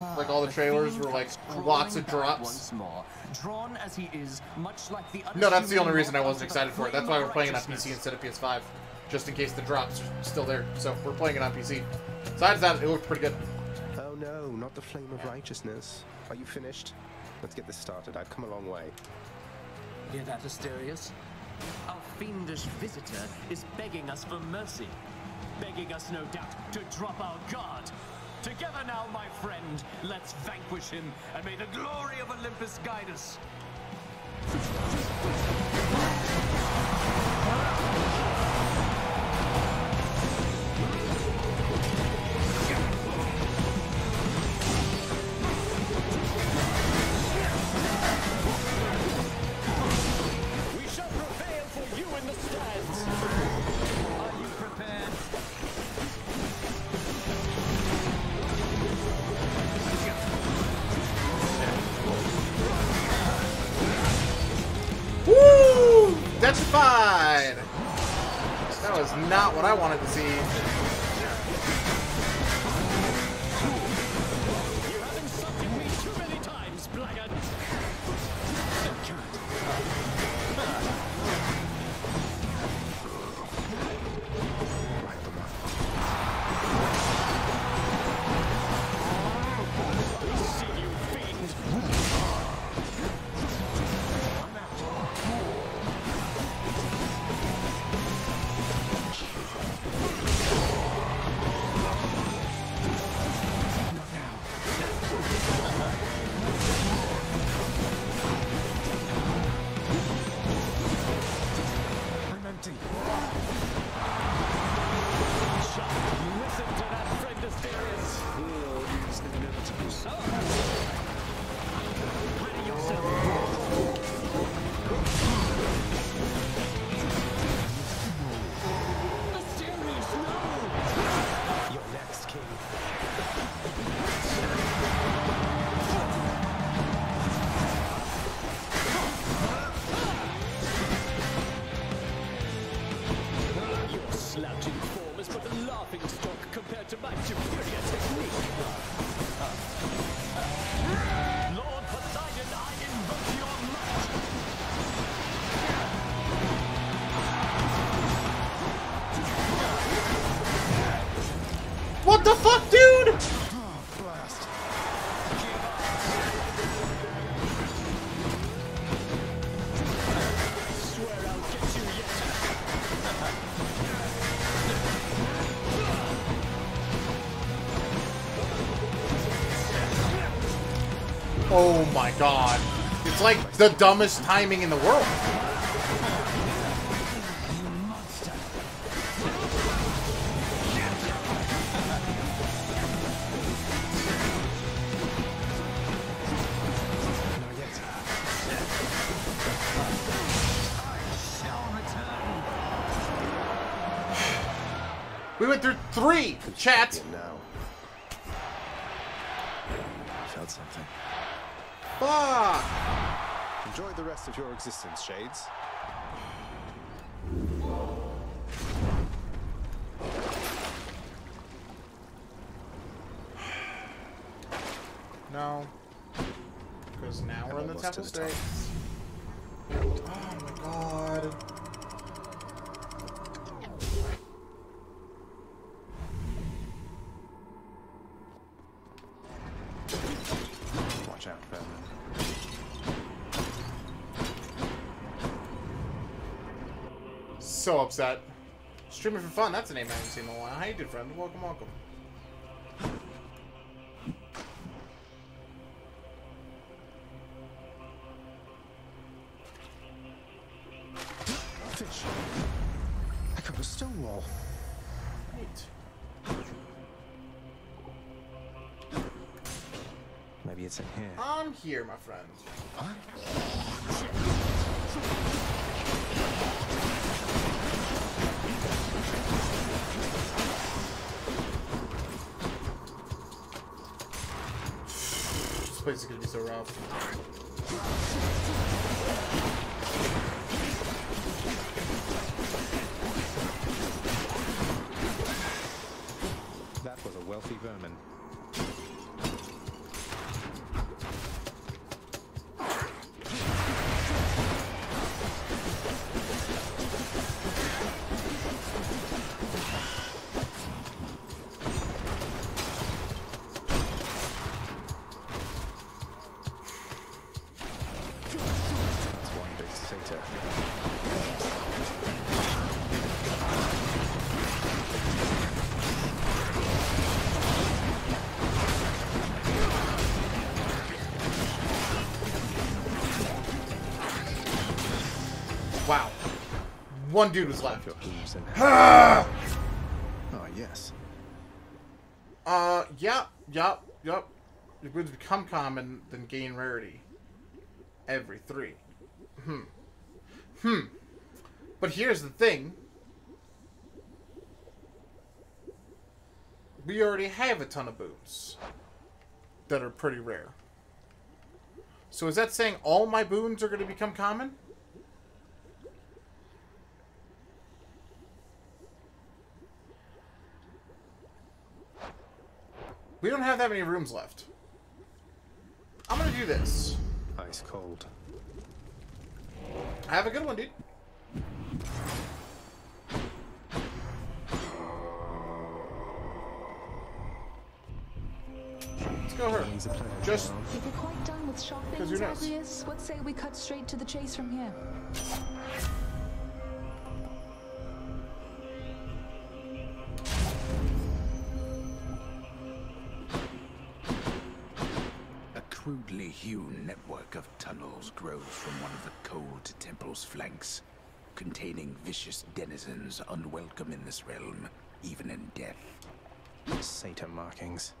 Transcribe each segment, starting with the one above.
Like all the trailers were like lots of drops. Once more, drawn as he is, much like the No, that's the only reason I wasn't excited for it. That's why we're playing it on PC instead of PS5. Just in case the drops are still there. So we're playing it on PC. Besides that, it looked pretty good. Oh no, not the flame of righteousness. Are you finished? Let's get this started. I've come a long way. Hear that, Asterius? Our fiendish visitor is begging us for mercy. Begging us, no doubt, to drop our guard. Together now, my friend, let's vanquish him, and may the glory of Olympus guide us. Woo! Detrified! That was not what I wanted to see. Oh my god. It's like the dumbest timing in the world. We went through three, chat. Fuck. Enjoy the rest of your existence, Shades. No. Because now we're in the Almost to temple state. Oh my god. So upset. Streaming for fun, that's a name I haven't seen in a while. How you doing, friend? Welcome, welcome. Fish. Echo a stone wall. Neat. Maybe it's in here. I'm here, my friend. What? Place is gonna be so rough. That was a wealthy vermin. One dude was left. Your Ah! oh, yes. Uh, yeah, yep, yep. It would become common, then gain rarity. Every three. Hmm. Hmm. But here's the thing. We already have a ton of boons that are pretty rare. So is that saying all my boons are going to become common? We don't have that many rooms left. I'm gonna do this. Ice cold. I have a good one, dude. Let's go her. He's a pleasure. Just If you're quite done with shopping, 'Cause you're nice. What say we cut straight to the chase from here? Crudely hewn network of tunnels grows from one of the cold temple's flanks, containing vicious denizens unwelcome in this realm, even in death. Satan markings.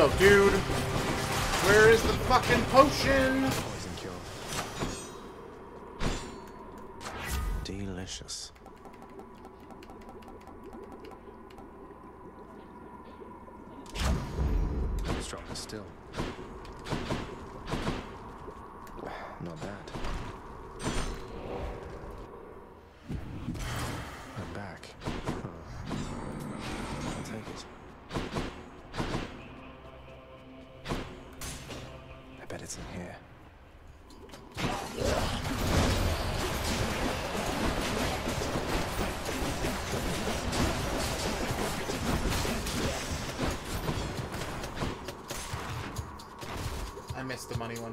Yo, dude. Where is the fucking potion? Poison cure. Delicious. Stronger still. Not bad. I missed the money one.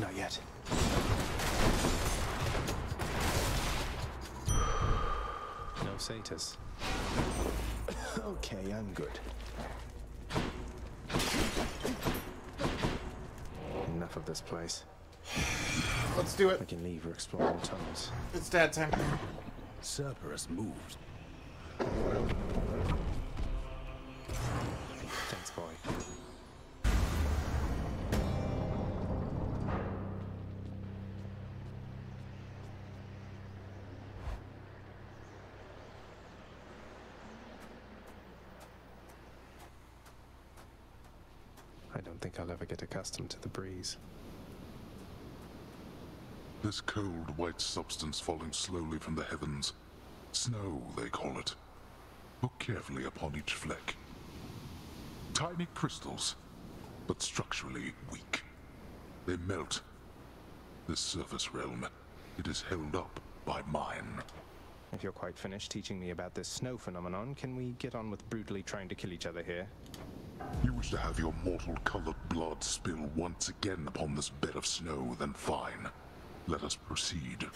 Not yet. No satyrs. okay, I'm good. Enough of this place. Let's do it. I it. can leave or explore more tunnels. It's dad time. Cerberus moves. Accustomed to the breeze. This cold, white substance falling slowly from the heavens. Snow, they call it. Look carefully upon each fleck. Tiny crystals. but structurally weak. They melt. This surface realm, it is held up by mine. If you're quite finished teaching me about this snow phenomenon, can we get on with brutally trying to kill each other here? You wish to have your mortal colored blood spill once again upon this bed of snow, then fine. Let us proceed.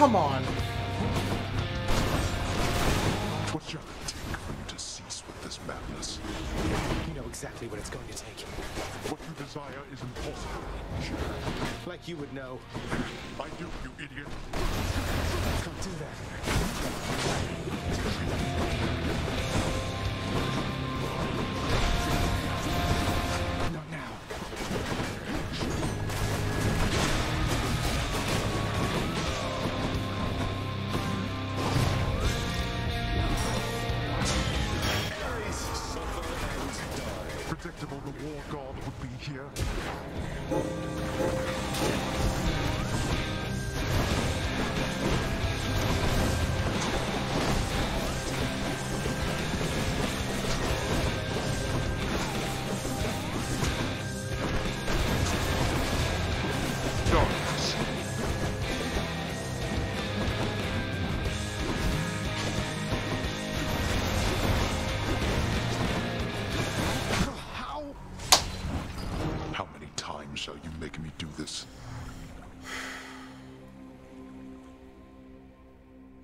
Come on. What shall it take for you to cease with this madness? You know exactly what it's going to take. What you desire is impossible. Like you would know. I do, you idiot. Can't do that.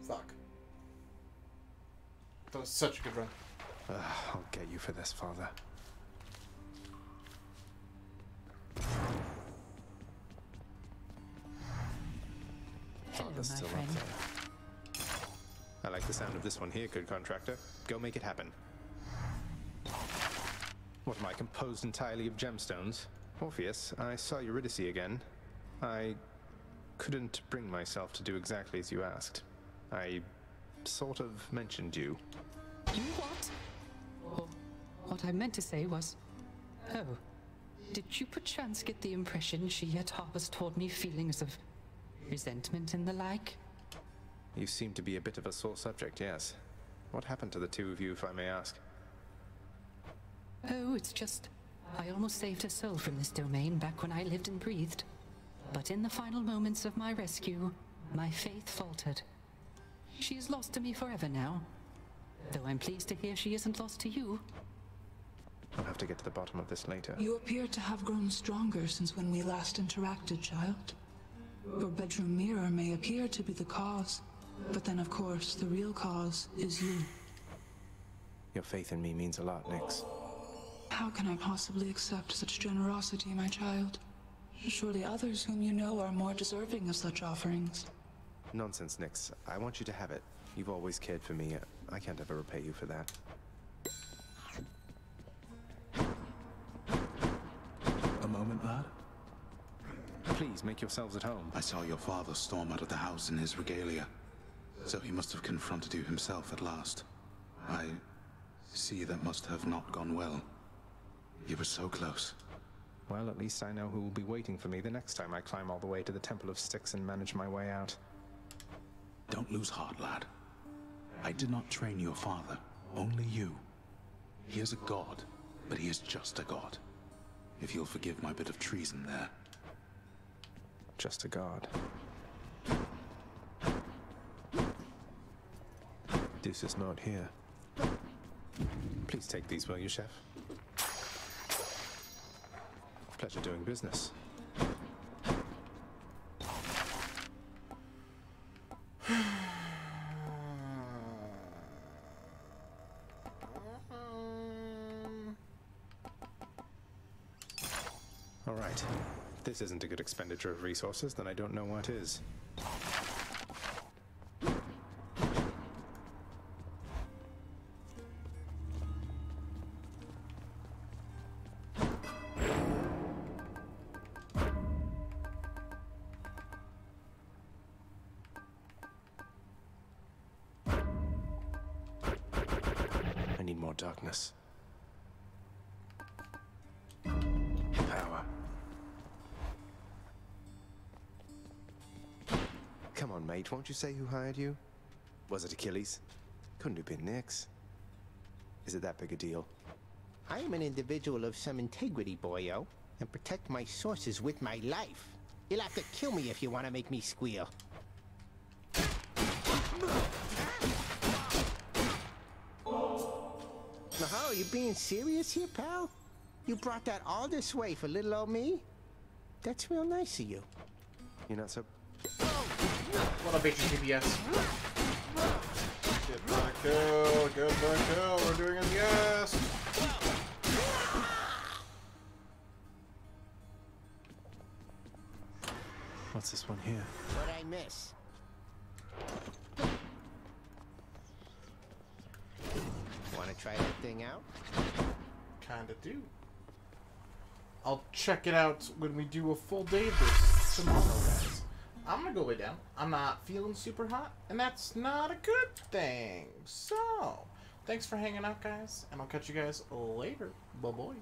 Fuck. That was such a good run. I'll get you for this, father. Hello, Father's my still up there. I like the sound of this one here, good contractor. Go make it happen. What am I, composed entirely of gemstones? Orpheus, I saw Eurydice again. I couldn't bring myself to do exactly as you asked. I sort of mentioned you. You what? Oh, what I meant to say was, oh, did you perchance get the impression she yet harbors toward me feelings of resentment and the like? You seem to be a bit of a sore subject, yes. What happened to the two of you, if I may ask? Oh, it's just, I almost saved her soul from this domain back when I lived and breathed. But in the final moments of my rescue, my faith faltered. She is lost to me forever now. Though I'm pleased to hear she isn't lost to you. I'll have to get to the bottom of this later. You appear to have grown stronger since when we last interacted, child. Your bedroom mirror may appear to be the cause, but then, of course, the real cause is you. Your faith in me means a lot, Nyx. How can I possibly accept such generosity, my child? Surely others whom you know are more deserving of such offerings. Nonsense, Nyx. I want you to have it. You've always cared for me. I can't ever repay you for that. A moment, lad. Please, make yourselves at home. I saw your father storm out of the house in his regalia. So he must have confronted you himself at last. I see that must have not gone well. You were so close. Well, at least I know who will be waiting for me the next time I climb all the way to the Temple of Styx and manage my way out. Don't lose heart, lad. I did not train your father, only you. He is a god, but he is just a god. If you'll forgive my bit of treason there. Just a god. Deuce is not here. Please take these, will you, Chef? Pleasure doing business. This isn't a good expenditure of resources, then I don't know what is. I need more darkness. On, mate, won't you say who hired you? Was it Achilles? Couldn't have been Nyx. Is it that big a deal? I am an individual of some integrity, boyo, and protect my sources with my life. You'll have to kill me if you want to make me squeal. Are you being serious here, pal? You brought that all this way for little old me? That's real nice of you. You're not so. What a bitch TPS. Get back kill, get back kill, we're doing it, yes! What's this one here? What I miss? Want to try that thing out? Kinda do. I'll check it out when we do a full day of this tomorrow, guys. I'm gonna go way down. I'm not feeling super hot, and that's not a good thing. So, thanks for hanging out, guys, and I'll catch you guys later. Bye-bye.